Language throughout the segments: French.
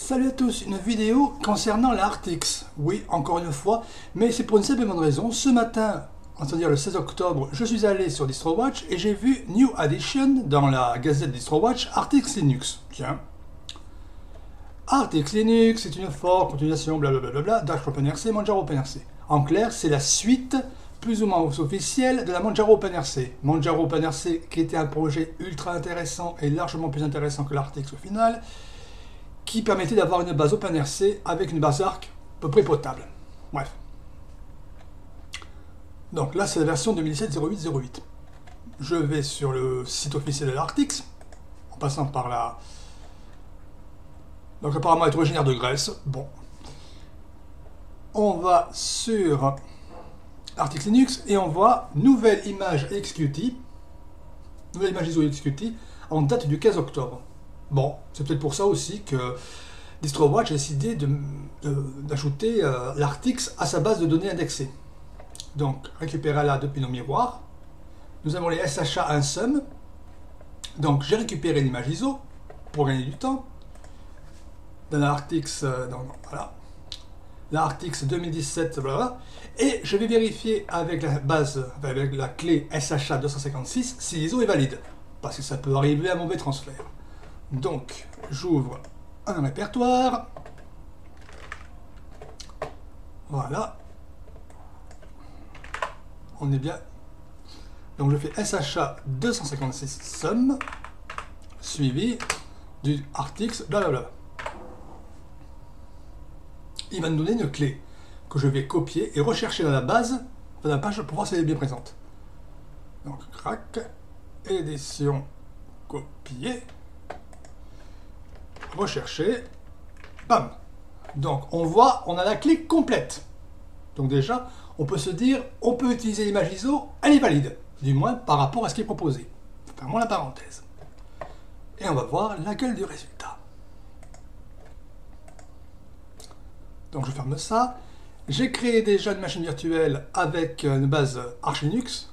Salut à tous, une vidéo concernant l'Artix. Oui, encore une fois, mais c'est pour une simple bonne raison. Ce matin, c'est-à-dire le 16 octobre, je suis allé sur DistroWatch et j'ai vu New Addition dans la gazette DistroWatch Artix Linux. Tiens. Artix Linux, c'est une forte continuation, blablabla, Dash OpenRC, Manjaro OpenRC. En clair, c'est la suite plus ou moins officielle de la Manjaro OpenRC. Manjaro OpenRC qui était un projet ultra intéressant et largement plus intéressant que l'Artix au final, qui permettait d'avoir une base OpenRC avec une base ARC à peu près potable. Bref. Donc là, c'est la version 2017-08-08. Je vais sur le site officiel de l'Artix, en passant par la... Donc apparemment, être originaire de Grèce. Bon. On va sur Artix Linux et on voit nouvelle image XQT, nouvelle image ISO XQT en date du 15 octobre. Bon, c'est peut-être pour ça aussi que DistroWatch a décidé d'ajouter euh, à sa base de données indexée. Donc, récupérer là depuis nos miroirs. Nous avons les SHA 1 sum. Donc, j'ai récupéré l'image ISO pour gagner du temps. Dans l'Artix, euh, voilà. L'Artix 2017, voilà. Et je vais vérifier avec la base, avec la clé SHA 256 si l'ISO est valide. Parce que ça peut arriver à mauvais transfert. Donc, j'ouvre un répertoire. Voilà. On est bien. Donc, je fais SHA 256 sum, suivi du blablabla. Il va nous donner une clé que je vais copier et rechercher dans la base de la page pour voir si elle est bien présente. Donc, crac, édition, copier rechercher, bam. Donc on voit, on a la clé complète. Donc déjà, on peut se dire, on peut utiliser l'image ISO, elle est valide, du moins par rapport à ce qui est proposé. Fermons la parenthèse. Et on va voir la gueule du résultat. Donc je ferme ça. J'ai créé déjà une machine virtuelle avec une base Arch Linux.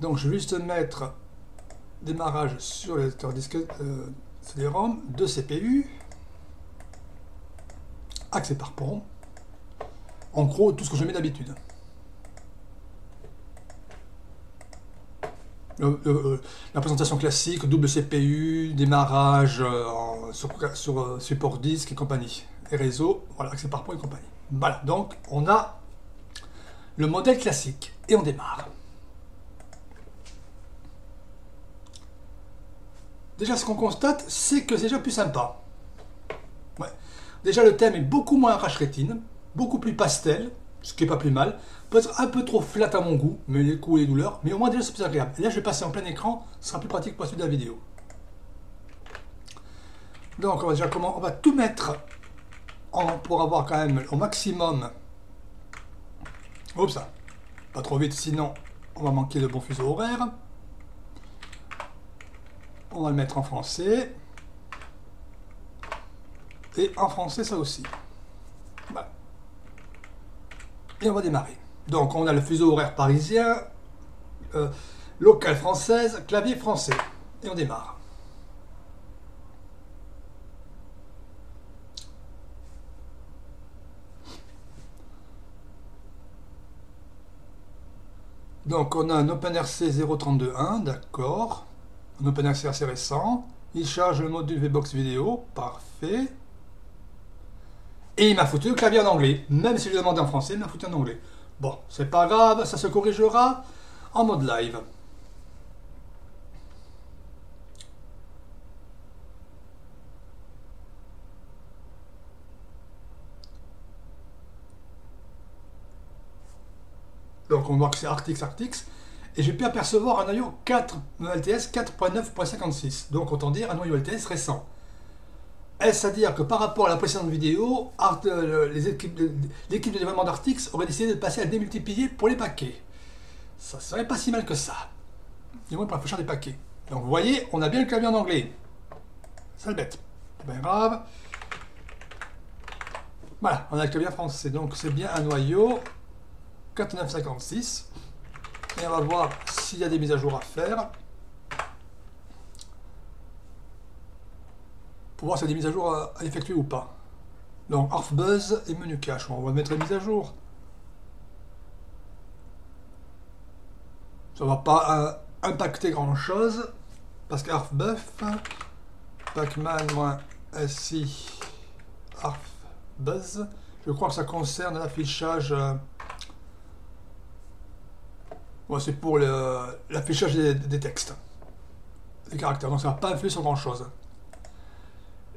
Donc je vais juste mettre démarrage sur le lecteur disque euh, des ROM, 2 CPU, accès par pont. En gros, tout ce que je mets d'habitude. Euh, la présentation classique, double CPU, démarrage euh, sur, euh, support disque et compagnie. Et réseau, voilà, accès par pont et compagnie. Voilà, donc on a le modèle classique et on démarre. Déjà, ce qu'on constate, c'est que c'est déjà plus sympa. Déjà, le thème est beaucoup moins rache-rétine, beaucoup plus pastel, ce qui n'est pas plus mal. Peut-être un peu trop flat à mon goût, mais les coups et les douleurs, mais au moins déjà c'est plus agréable. Et là, je vais passer en plein écran, ce sera plus pratique pour la suite de la vidéo. Donc, on va déjà comment On va tout mettre pour avoir quand même au maximum. Oups. Pas trop vite, sinon on va manquer de bon fuseau horaire. On va le mettre en français. Et en français, ça aussi. Et on va démarrer. Donc, on a le fuseau horaire parisien, euh, local française, clavier français. Et on démarre. Donc on a un OpenRC 032.1, d'accord. Un OpenRC assez récent. Il charge le module VBox vidéo. Parfait. Et il m'a foutu le clavier en anglais. Même si je lui demandé en français, il m'a foutu en anglais. Bon, c'est pas grave, ça se corrigera en mode live. Donc on voit que c'est Artix Artix et j'ai pu apercevoir un noyau 4 LTS 4.9.56, donc autant dire un noyau LTS récent. Est-ce à dire que par rapport à la précédente vidéo, euh, l'équipe de développement d'Artix aurait décidé de passer à démultiplier pour les paquets? Ça serait pas si mal que ça. Du moins pour la prochaine des paquets. Donc vous voyez, on a bien le clavier en anglais. Ça le bête. Pas grave. Voilà, on a le clavier français. Donc c'est bien un noyau 4956. Et on va voir s'il y a des mises à jour à faire. pour voir s'il y a des mises à jour à, effectuer ou pas. Donc ArfBuzz et menu cache, on va mettre les mises à jour. Ça va pas euh, impacter grand chose parce qu'ArfBuff, pacman-si ArfBuzz, je crois que ça concerne l'affichage. Euh, c'est pour l'affichage des, textes, des caractères. Donc ça va pas influer sur grand chose.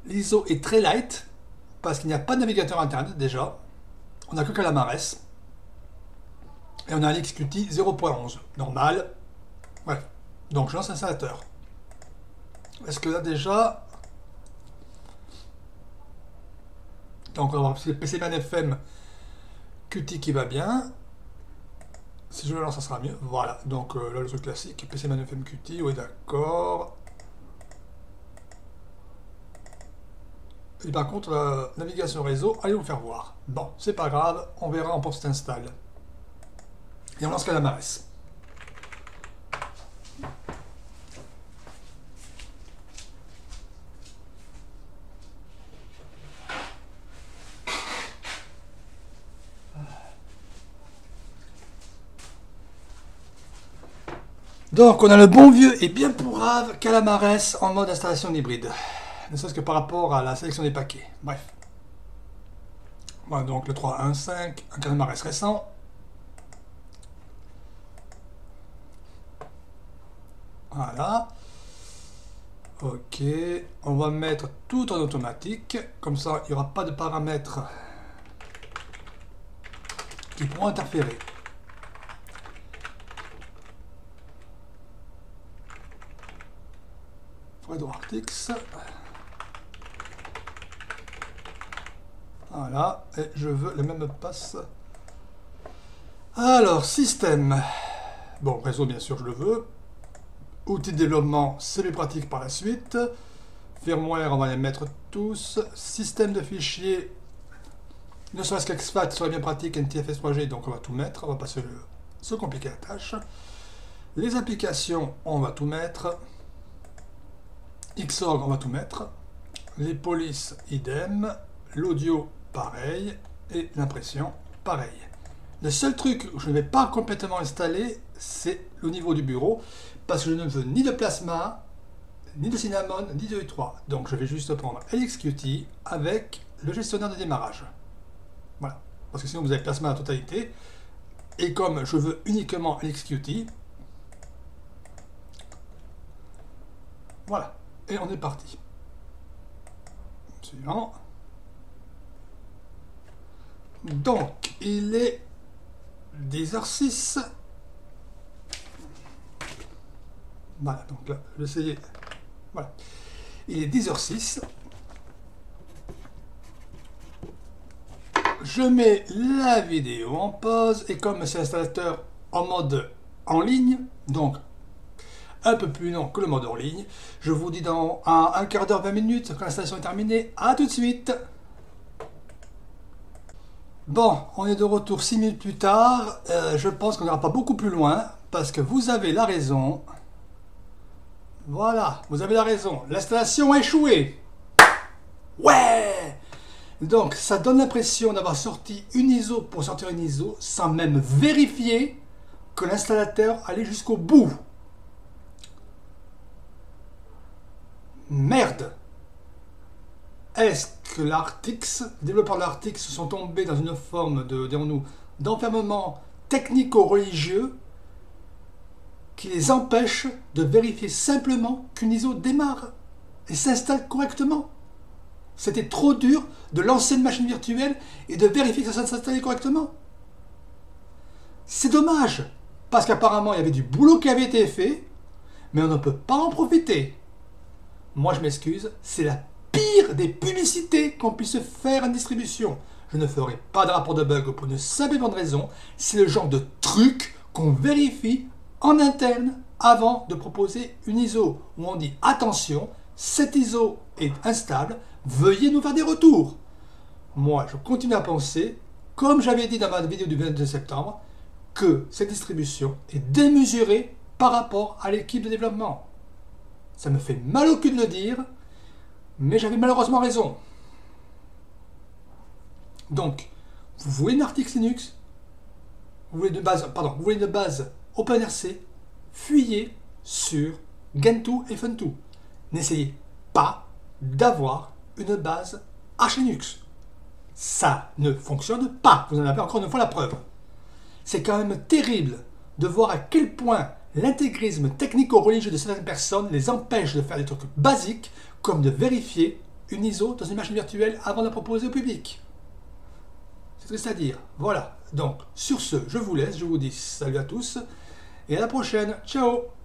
L'ISO est très light parce qu'il n'y a pas de navigateur internet déjà. On n'a que Calamares. Et on a un XQT 0.11. Normal. Bref. Donc je lance l'installateur. Est-ce que là déjà. Donc on va voir le PCMan FM Qt qui va bien. Si je le lance, ça sera mieux. Voilà. Donc euh, là, le truc classique. PCMan FM Qt. Oui, d'accord. Et par contre, la navigation réseau, allez vous faire voir. Bon, c'est pas grave, on verra en post-install. Et on lance Calamares. Donc, on a le bon vieux et bien pourrave Calamares en mode installation hybride ne serait-ce que par rapport à la sélection des paquets. Bref. Voilà donc le 3.1.5, un calmarès récent. Voilà. Ok, on va mettre tout en automatique, comme ça il n'y aura pas de paramètres qui pourront interférer. Fredo Artix. Voilà, et je veux les mêmes passes. Alors, système. Bon, réseau, bien sûr, je le veux. Outils de développement, c'est plus pratique par la suite. Firmware, on va les mettre tous. Système de fichiers, ne serait-ce qu'exFAT serait bien pratique, NTFS 3G, donc on va tout mettre. On va pas se compliquer la tâche. Les applications, on va tout mettre. Xorg, on va tout mettre. Les polices, idem. L'audio, pareil, et l'impression, pareil. Le seul truc que je ne vais pas complètement installer, c'est le niveau du bureau, parce que je ne veux ni de plasma, ni de cinnamon, ni de U3. Donc je vais juste prendre LXQT avec le gestionnaire de démarrage. Voilà. Parce que sinon vous avez plasma à la totalité. Et comme je veux uniquement LXQT, voilà. Et on est parti. Suivant. Donc, il est 10h06. Voilà, donc là, je vais essayer. Voilà. Il est 10h06. Je mets la vidéo en pause et comme c'est installateur en mode en ligne, donc un peu plus long que le mode en ligne, je vous dis dans un, quart d'heure, 20 minutes, quand l'installation est terminée, à tout de suite Bon, on est de retour 6 minutes plus tard. Euh, je pense qu'on n'ira pas beaucoup plus loin parce que vous avez la raison. Voilà, vous avez la raison. L'installation a échoué. Ouais Donc, ça donne l'impression d'avoir sorti une ISO pour sortir une ISO sans même vérifier que l'installateur allait jusqu'au bout. Merde est-ce que l'Artix, les développeurs de l'Artix sont tombés dans une forme de, nous d'enfermement technico-religieux qui les empêche de vérifier simplement qu'une ISO démarre et s'installe correctement? C'était trop dur de lancer une machine virtuelle et de vérifier que ça s'installait correctement. C'est dommage, parce qu'apparemment il y avait du boulot qui avait été fait, mais on ne peut pas en profiter. Moi je m'excuse, c'est la pire des publicités qu'on puisse faire en distribution. Je ne ferai pas de rapport de bug pour une simple et bonne raison. C'est le genre de truc qu'on vérifie en interne avant de proposer une ISO où on dit attention, cette ISO est instable, veuillez nous faire des retours. Moi, je continue à penser, comme j'avais dit dans ma vidéo du 22 septembre, que cette distribution est démesurée par rapport à l'équipe de développement. Ça me fait mal au cul de le dire, Mais j'avais malheureusement raison. Donc, vous voulez une Artix Linux Vous voulez une base, pardon, vous voulez une base OpenRC Fuyez sur Gentoo et Funtoo. N'essayez pas d'avoir une base Arch Linux. Ça ne fonctionne pas. Vous en avez encore une fois la preuve. C'est quand même terrible de voir à quel point l'intégrisme technico-religieux de certaines personnes les empêche de faire des trucs basiques comme de vérifier une ISO dans une machine virtuelle avant de la proposer au public. C'est triste à dire. Voilà. Donc, sur ce, je vous laisse. Je vous dis salut à tous et à la prochaine. Ciao